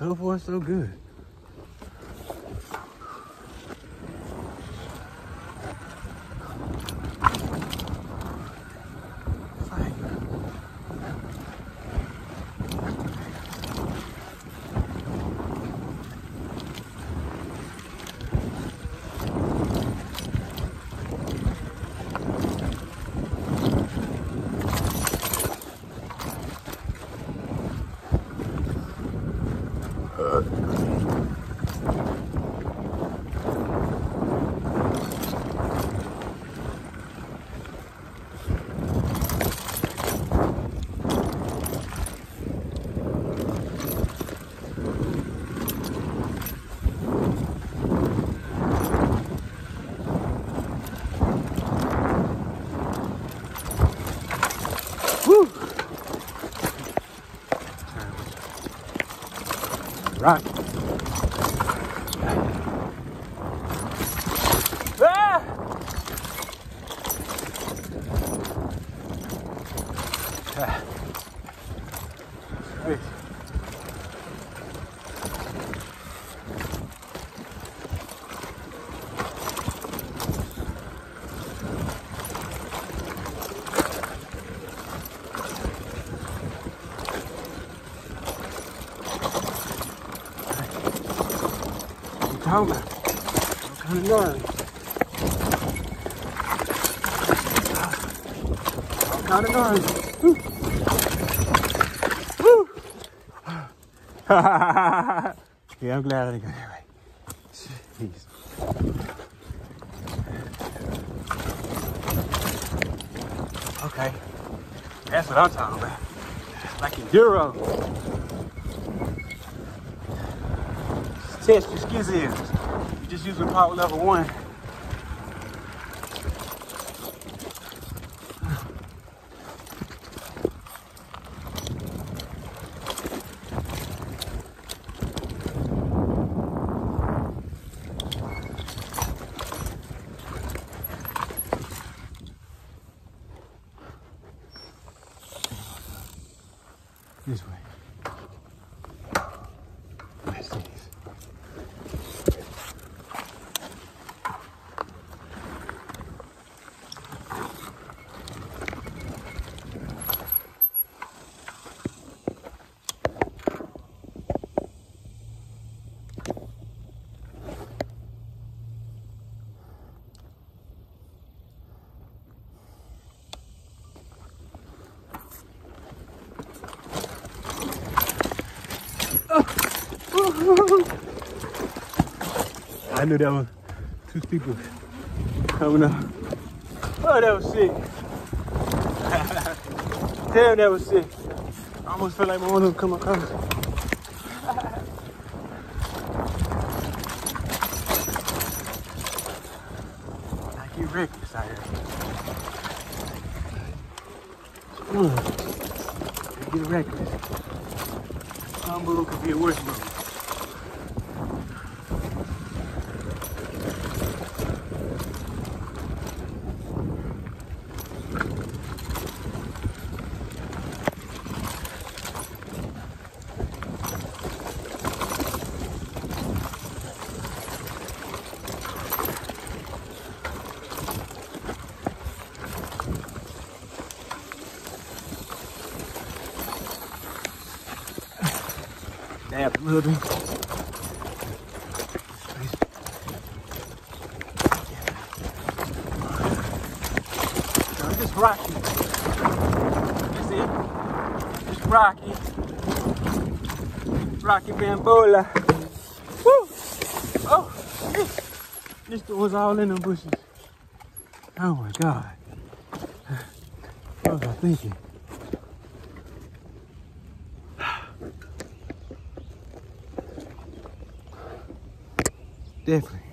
So far, so good. Woo! Rock. Ah! Ah. About? Kind of noise? What kind of noise? Woo. Woo. yeah, I'm glad I didn't that way. Okay. That's what I'm talking about. Like enduro. Test your ski skills. You just using power level one. This way. Let's see this. I knew that was two people coming up. Oh, that was sick. Damn, that was sick. I almost felt like one of them come across. I get reckless out here. Get reckless. Some move could be a worse move. Bit. Now, Just rocky. It. Just rocky. Rocky Balboa. Woo! Oh, this, this was all in the bushes. Oh my God. What was I thinking? Definitely.